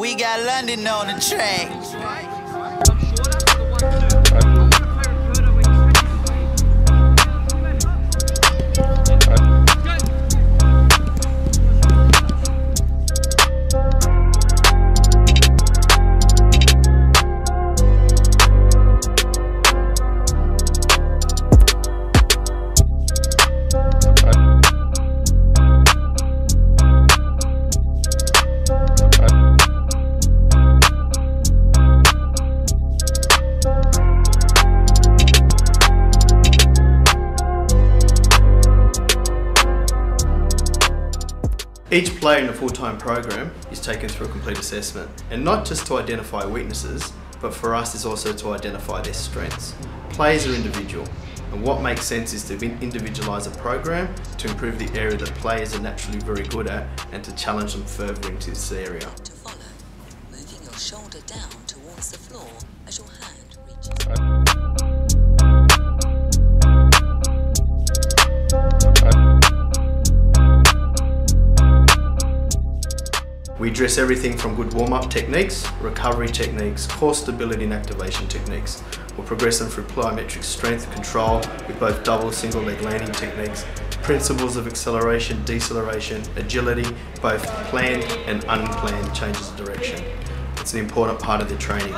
We got London on the track. Each player in the full-time program is taken through a complete assessment, and not just to identify weaknesses, but for us is also to identify their strengths. Players are individual, and what makes sense is to individualise a program to improve the area that players are naturally very good at and to challenge them further into this area. To follow, moving your shoulder down towards the floor as your hand We address everything from good warm-up techniques, recovery techniques, core stability and activation techniques. We'll progress them through plyometric strength control with both double single leg landing techniques, principles of acceleration, deceleration, agility, both planned and unplanned changes of direction. It's an important part of the training.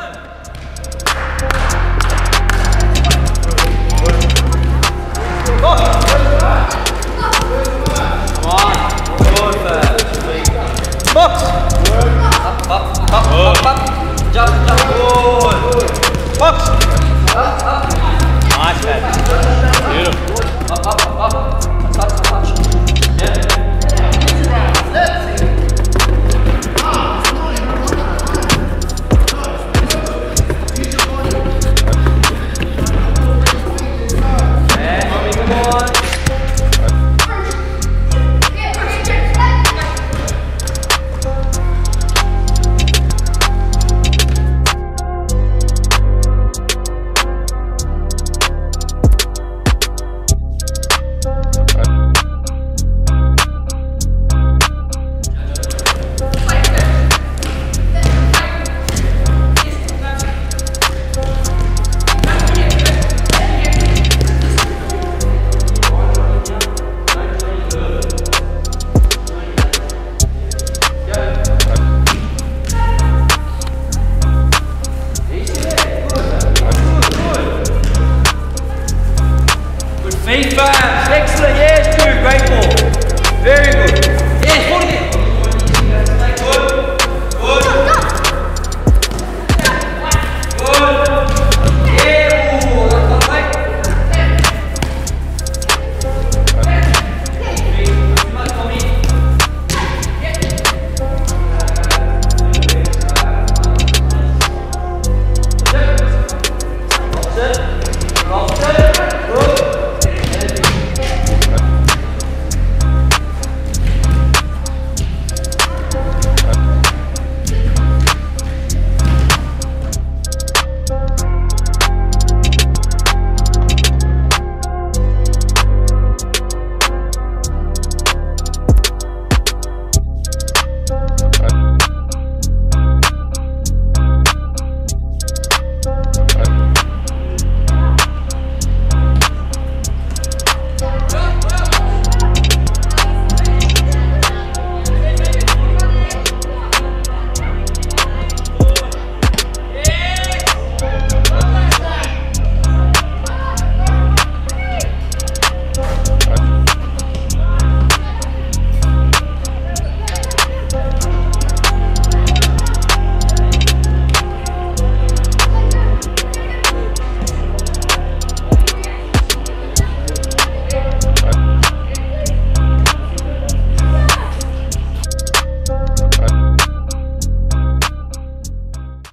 Fans. Excellent. Yes. Very good.